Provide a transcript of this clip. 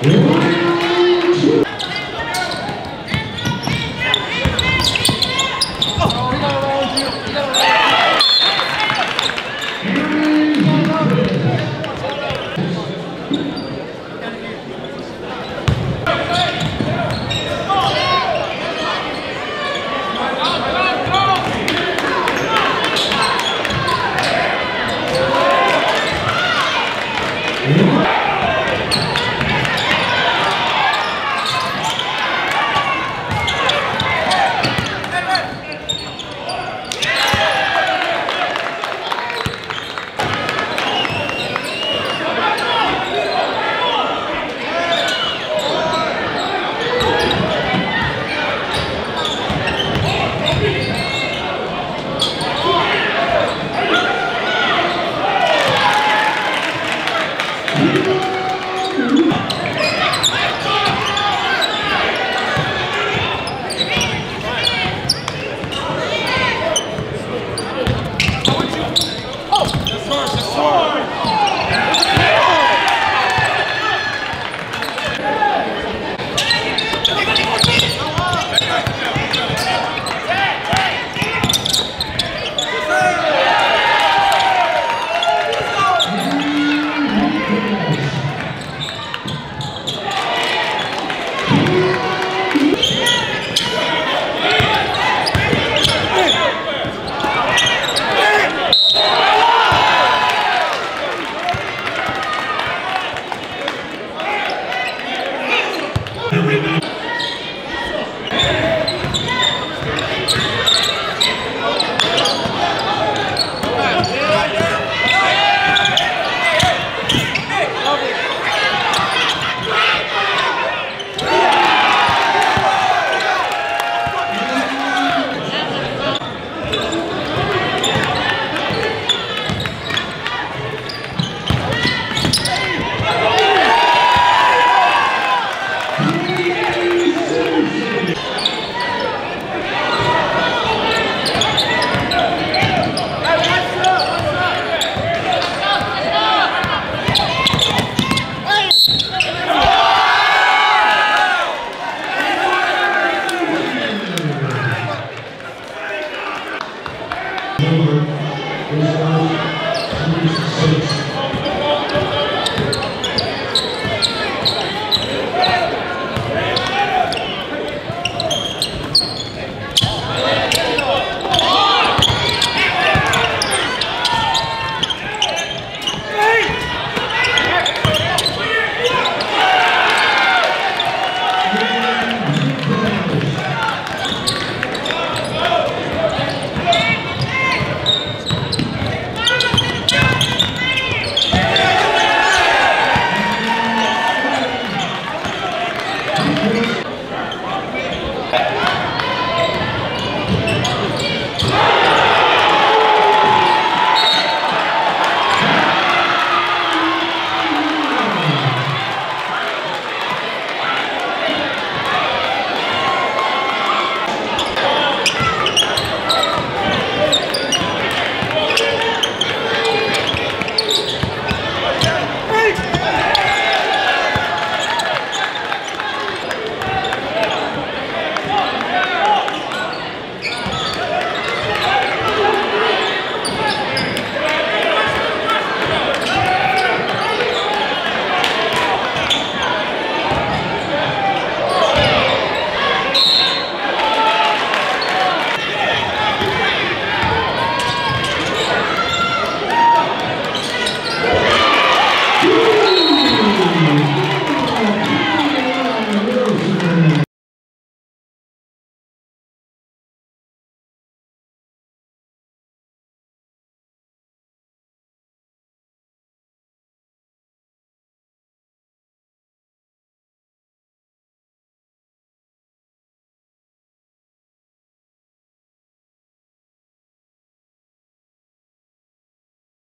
Yeah.